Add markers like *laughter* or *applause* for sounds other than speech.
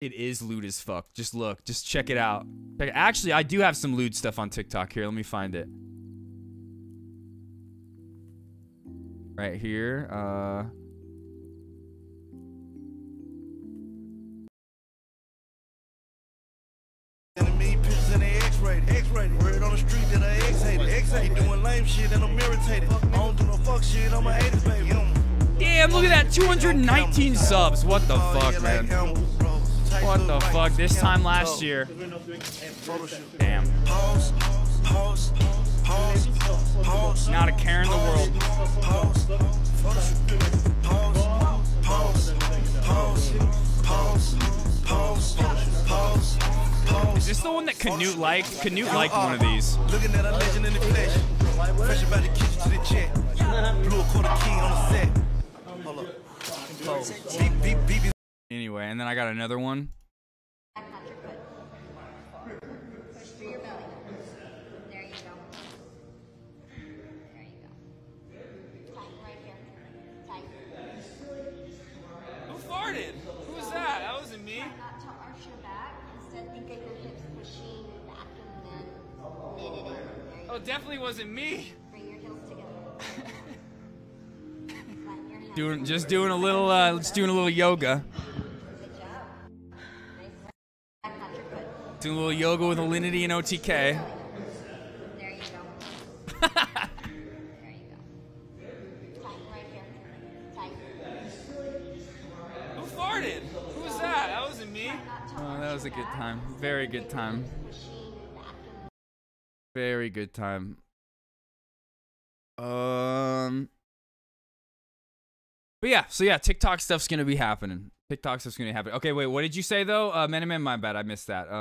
It is lewd as fuck. Just look. Just check it out. Actually, I do have some lewd stuff on TikTok here. Let me find it. Right here. Uh. Enemy pictures and they X-rated. X-rated. Word on the street that I X-hated. X-hated. Doing lame shit and I'm irritated. I don't do no fuck shit. I'm a 80s baby. Damn, look at that. 219 subs. What the fuck, man? What the fuck? This time last oh. year. Damn. Pause. Pause. Pause. Pause. Not a care in the world. Pause. Pause. Pause. Pause. Pause. Pause. Pause. Is this the one that Knut liked? Knut liked one of these. Looking at a legend in the flesh. Fresh about the kitchen to the jet. Blew a quarter key on the set. Hold up. Anyway, and then I got another one. Who farted? Who was that? That wasn't me. Not to arch your back. Instead, think of your hips pushing back and then knit it in. Oh, definitely wasn't me. Bring your heels together. *laughs* Flatten your hands. Doing just doing a little uh just doing a little yoga. Good job. Nice. Back not your foot. Doing a little yoga with Alinity and OTK. There you go. *laughs* Who farted? Who was that? That wasn't me. Oh, that was a good time. Very good time. Very good time. Um. But yeah, so yeah, TikTok stuff's gonna be happening. TikTok stuff's gonna happen. Okay, wait, what did you say though? Uh, Miniman, my bad, I missed that. Uh,